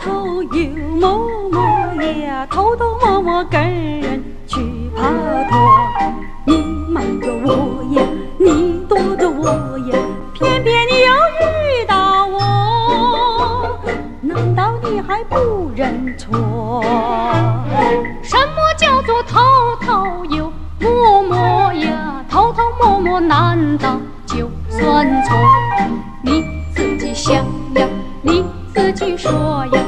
偷偷又摸摸呀偷偷摸摸跟人去爬坡你瞒着我呀你躲着我呀偏偏你要遇到我难道你还不认错什么叫做偷偷又摸摸呀偷偷摸摸难道就算错你自己想呀你自己说呀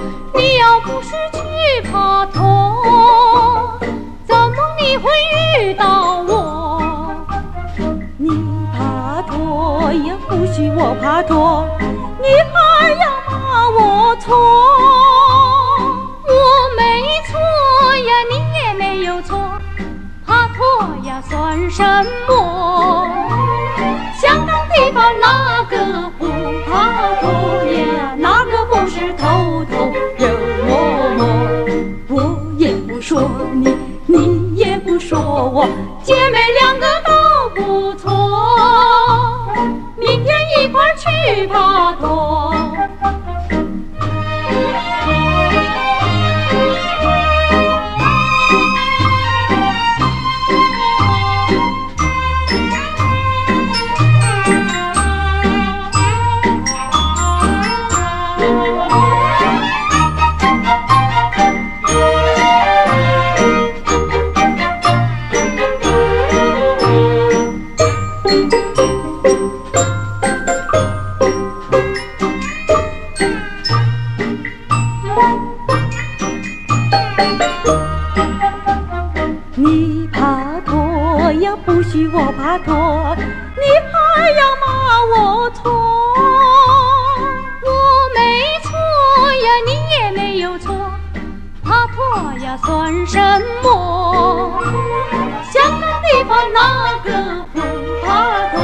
我爬托，你还要骂我错？我没错呀，你也没有错，怕错呀算什么？香港地方哪个不怕错呀？哪个不是偷偷又摸摸？我也不说你，你也不说我，姐妹俩你爬托呀，不许我爬托，你还要骂我错？我没错呀，你也没有错，爬托呀算什么？香港地方哪个不爬托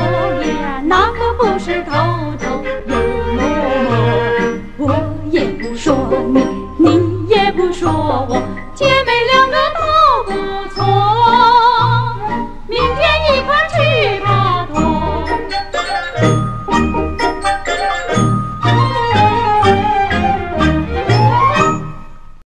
呀？哪个不是偷偷又摸摸？我也不说你，我